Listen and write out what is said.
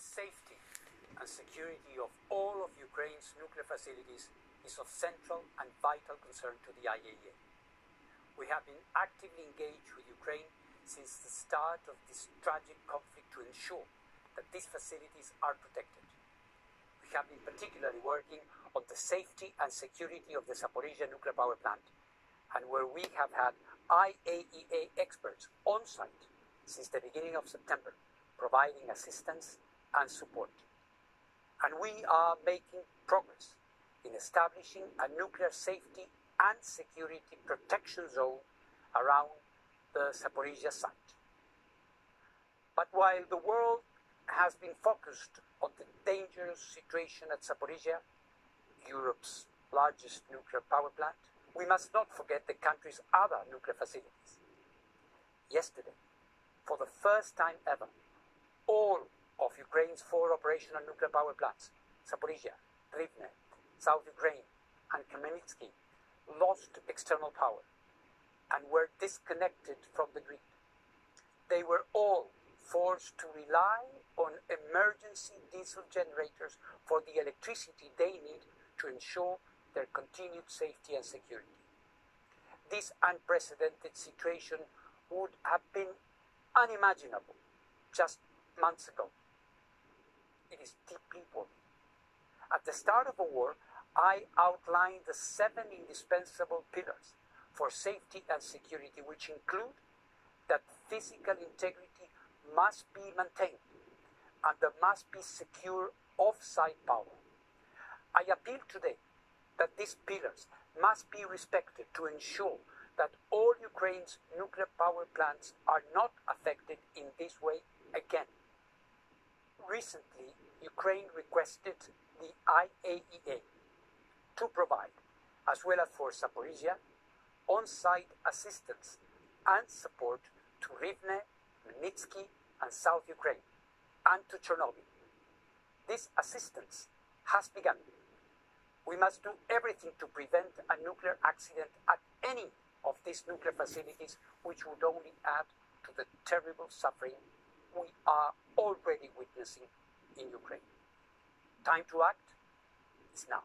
the safety and security of all of Ukraine's nuclear facilities is of central and vital concern to the IAEA. We have been actively engaged with Ukraine since the start of this tragic conflict to ensure that these facilities are protected. We have been particularly working on the safety and security of the Zaporizhia nuclear power plant, and where we have had IAEA experts on site since the beginning of September, providing assistance and support. And we are making progress in establishing a nuclear safety and security protection zone around the Zaporizhia site. But while the world has been focused on the dangerous situation at Zaporizhia, Europe's largest nuclear power plant, we must not forget the country's other nuclear facilities. Yesterday, for the first time ever, all of Ukraine's four operational nuclear power plants, Zaporizhia, Rivne, South Ukraine, and Khmelnytsky, lost external power and were disconnected from the grid. They were all forced to rely on emergency diesel generators for the electricity they need to ensure their continued safety and security. This unprecedented situation would have been unimaginable just months ago. It is deeply worrying. At the start of the war, I outlined the seven indispensable pillars for safety and security, which include that physical integrity must be maintained and there must be secure off-site power. I appeal today that these pillars must be respected to ensure that all Ukraine's nuclear power plants are not affected in this way again. Recently, Ukraine requested the IAEA to provide, as well as for Zaporizhia, on-site assistance and support to Rivne, Khmelnytsky, and South Ukraine, and to Chernobyl. This assistance has begun. We must do everything to prevent a nuclear accident at any of these nuclear facilities, which would only add to the terrible suffering we are already witnessing in Ukraine. Time to act is now.